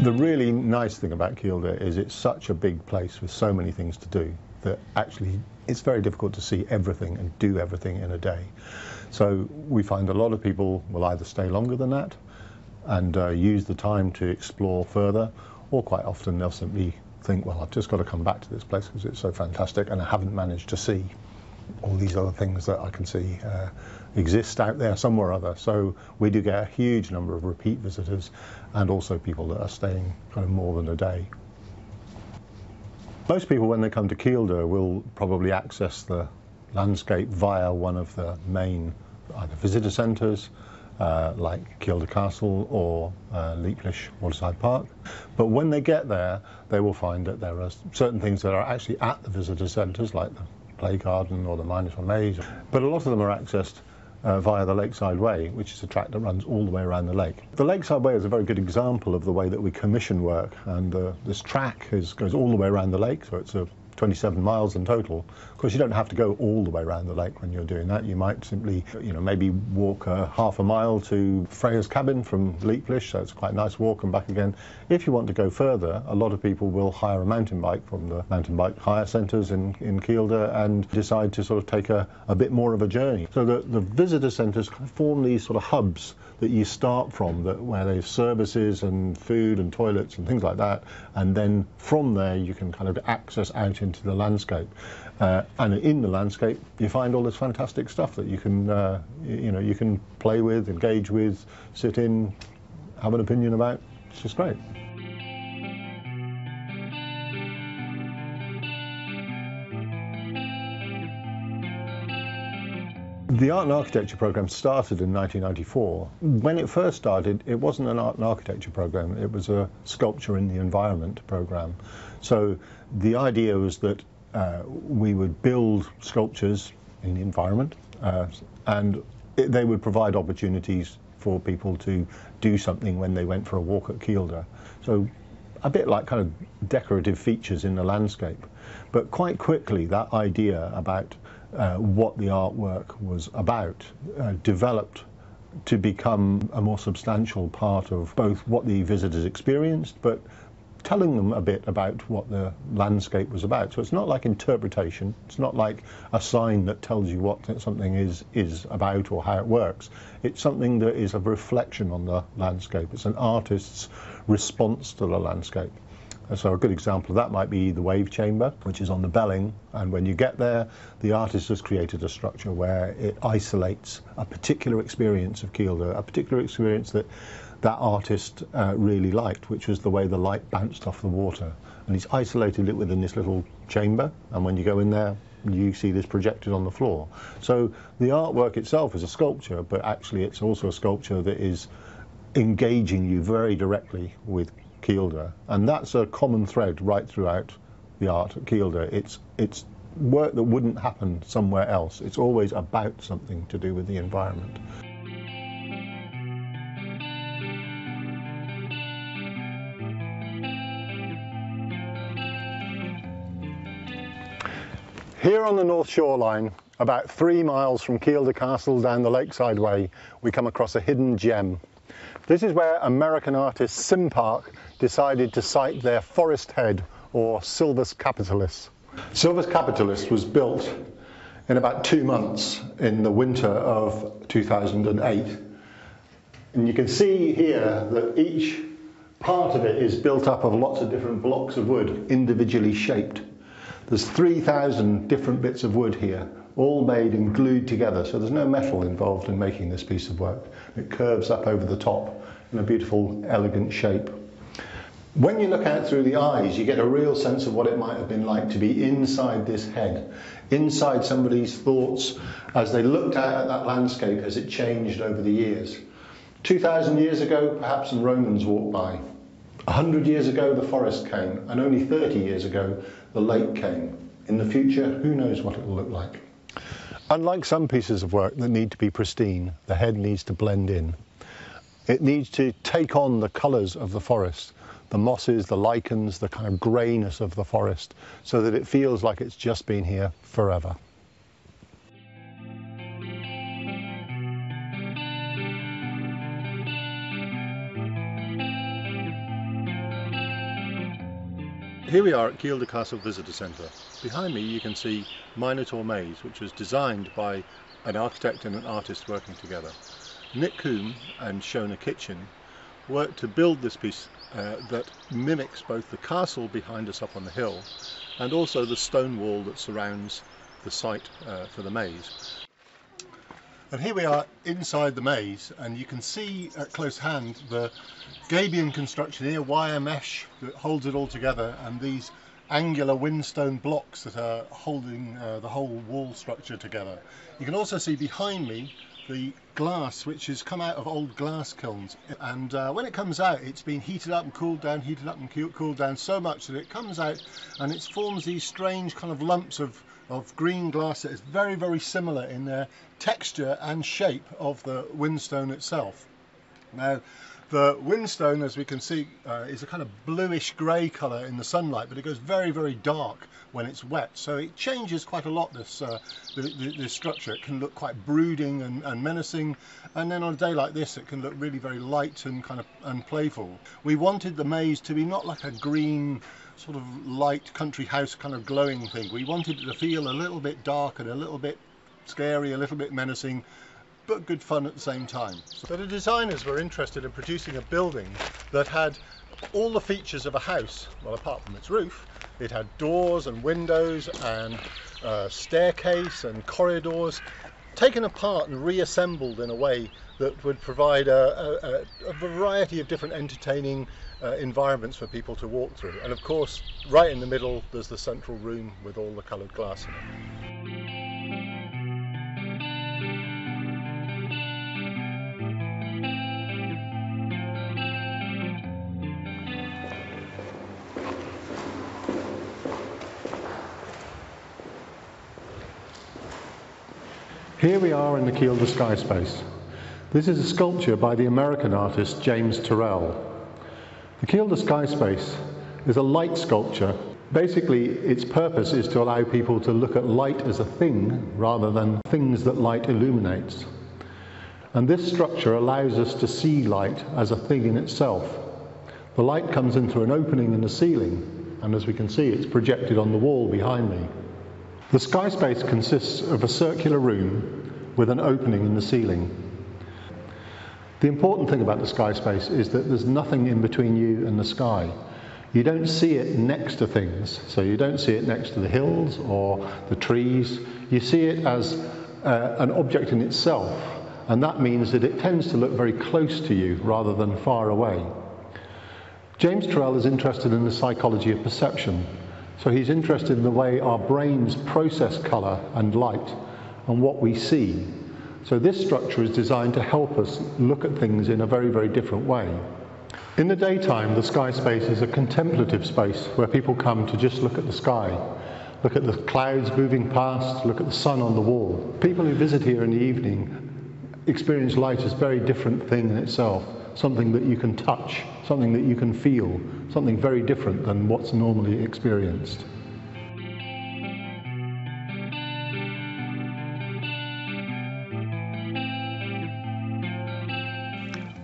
The really nice thing about Kielder is it's such a big place with so many things to do that actually it's very difficult to see everything and do everything in a day. So we find a lot of people will either stay longer than that and uh, use the time to explore further, or quite often they'll simply think, well, I've just got to come back to this place because it's so fantastic and I haven't managed to see all these other things that I can see uh, exist out there somewhere or other. So we do get a huge number of repeat visitors and also people that are staying kind of more than a day. Most people when they come to Kielder will probably access the landscape via one of the main either visitor centres uh, like Kielder Castle or uh, Leaplish Waterside Park. But when they get there, they will find that there are certain things that are actually at the visitor centres, like the play garden or the Minotaur Maze. But a lot of them are accessed uh, via the Lakeside Way, which is a track that runs all the way around the lake. The Lakeside Way is a very good example of the way that we commission work, and uh, this track is, goes all the way around the lake, so it's a 27 miles in total. Of course, you don't have to go all the way around the lake when you're doing that. You might simply, you know, maybe walk a half a mile to Freya's cabin from Leaplish, so it's quite a nice walk and back again. If you want to go further, a lot of people will hire a mountain bike from the mountain bike hire centres in, in Kielder and decide to sort of take a, a bit more of a journey. So the, the visitor centres form these sort of hubs that you start from, that where there's services and food and toilets and things like that, and then from there you can kind of access out into the landscape. Uh, and in the landscape, you find all this fantastic stuff that you can, uh, you know, you can play with, engage with, sit in, have an opinion about. It's just great. The art and architecture program started in 1994. When it first started, it wasn't an art and architecture program, it was a sculpture in the environment program. So the idea was that uh, we would build sculptures in the environment uh, and it, they would provide opportunities for people to do something when they went for a walk at Kielder. So a bit like kind of decorative features in the landscape. But quite quickly, that idea about uh, what the artwork was about uh, developed to become a more substantial part of both what the visitors experienced, but telling them a bit about what the landscape was about. So it's not like interpretation. It's not like a sign that tells you what something is is about or how it works. It's something that is a reflection on the landscape. It's an artist's response to the landscape. So a good example of that might be the wave chamber, which is on the Belling. And when you get there, the artist has created a structure where it isolates a particular experience of Kielder, a particular experience that that artist uh, really liked, which was the way the light bounced off the water. And he's isolated it within this little chamber. And when you go in there, you see this projected on the floor. So the artwork itself is a sculpture, but actually it's also a sculpture that is engaging you very directly with Kielder, and that's a common thread right throughout the art at Kielder. It's it's work that wouldn't happen somewhere else. It's always about something to do with the environment. Here on the North Shoreline, about three miles from Kielder Castle down the Lakeside Way, we come across a hidden gem. This is where American artist SIMPARCH decided to site their Forest Head or Silvas Capitalis. Silvas Capitalis was built in about two months in the winter of 2008. And you can see here that each part of it is built up of lots of different blocks of wood, individually shaped. There's 3,000 different bits of wood here, all made and glued together, so there's no metal involved in making this piece of work. It curves up over the top in a beautiful, elegant shape. When you look out through the eyes, you get a real sense of what it might have been like to be inside this head, inside somebody's thoughts as they looked out at that landscape as it changed over the years. 2,000 years ago, perhaps some Romans walked by. 100 years ago, the forest came, and only 30 years ago, the lake came. In the future, who knows what it will look like. Unlike some pieces of work that need to be pristine, the head needs to blend in. It needs to take on the colours of the forest the mosses, the lichens, the kind of greyness of the forest, so that it feels like it's just been here forever. Here we are at Kielder Castle Visitor Centre. Behind me you can see Minotaur Maze, which was designed by an architect and an artist working together. Nick Coombe and Shona Kitchen worked to build this piece uh, that mimics both the castle behind us up on the hill and also the stone wall that surrounds the site uh, for the maze. And here we are inside the maze and you can see at close hand the Gabion construction here, wire mesh that holds it all together and these angular whinstone blocks that are holding uh, the whole wall structure together. You can also see behind me the glass which has come out of old glass kilns. And uh, when it comes out it's been heated up and cooled down heated up and cooled down so much that it comes out and it forms these strange kind of lumps of of green glass that is very very similar in their texture and shape of the whinstone itself. Now the whinstone, as we can see, uh, is a kind of bluish grey colour in the sunlight, but it goes very, very dark when it's wet. So it changes quite a lot, this, uh, this structure. It can look quite brooding and, and, menacing, and then on a day like this, it can look really very light and kind of and playful. We wanted the maze to be not like a green, sort of light country house kind of glowing thing. We wanted it to feel a little bit dark and a little bit scary, a little bit menacing, but good fun at the same time. So the designers were interested in producing a building that had all the features of a house, well apart from its roof, it had doors and windows and uh, staircase and corridors taken apart and reassembled in a way that would provide a, a, a variety of different entertaining uh, environments for people to walk through. And of course, right in the middle, there's the central room with all the coloured glass in it. Here we are in the Kielder Sky Space. This is a sculpture by the American artist James Turrell. The Kielder Sky Space is a light sculpture. Basically, its purpose is to allow people to look at light as a thing rather than things that light illuminates. And this structure allows us to see light as a thing in itself. The light comes in through an opening in the ceiling, and as we can see, it's projected on the wall behind me. The sky space consists of a circular room with an opening in the ceiling. The important thing about the sky space is that there's nothing in between you and the sky. You don't see it next to things, so you don't see it next to the hills or the trees. You see it as uh, an object in itself, and that means that it tends to look very close to you rather than far away. James Turrell is interested in the psychology of perception, so he's interested in the way our brains process colour and light and what we see. So this structure is designed to help us look at things in a very, very different way. In the daytime, the sky space is a contemplative space where people come to just look at the sky, look at the clouds moving past, look at the sun on the wall. People who visit here in the evening experience light as a very different thing in itself something that you can touch, something that you can feel, something very different than what's normally experienced.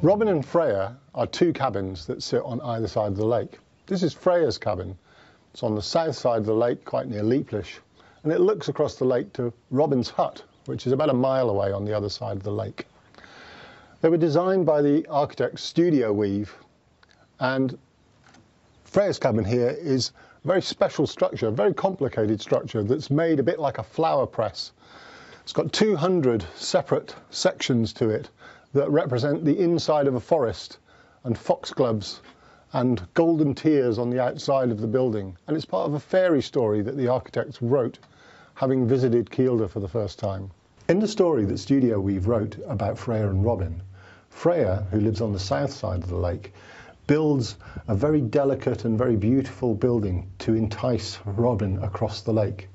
Robin and Freya are two cabins that sit on either side of the lake. This is Freya's cabin. It's on the south side of the lake, quite near Leaplish, and it looks across the lake to Robin's hut, which is about a mile away on the other side of the lake. They were designed by the architect Studio Weave, and Freya's cabin here is a very special structure, a very complicated structure that's made a bit like a flower press. It's got 200 separate sections to it that represent the inside of a forest and foxgloves and golden tears on the outside of the building. And it's part of a fairy story that the architects wrote, having visited Kielder for the first time. In the story that Studio Weave wrote about Freya and Robin, Freya, who lives on the south side of the lake, builds a very delicate and very beautiful building to entice Robin across the lake.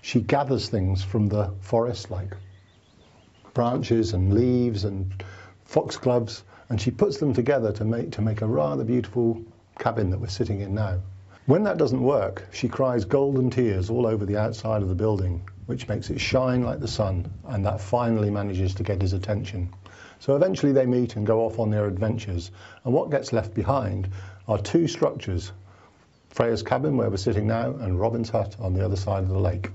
She gathers things from the forest, like branches and leaves and foxgloves, and she puts them together to make, to make a rather beautiful cabin that we're sitting in now. When that doesn't work, she cries golden tears all over the outside of the building, which makes it shine like the sun, and that finally manages to get his attention. So eventually they meet and go off on their adventures. And what gets left behind are two structures Freya's cabin where we're sitting now and Robin's hut on the other side of the lake.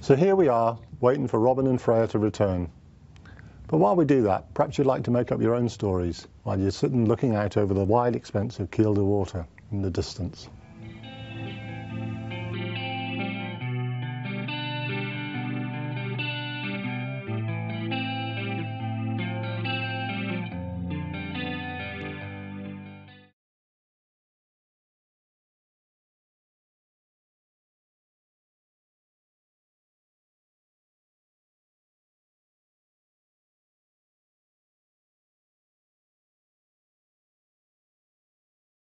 So here we are, waiting for Robin and Freya to return. But while we do that, perhaps you'd like to make up your own stories while you're sitting looking out over the wide expanse of Kielder Water in the distance.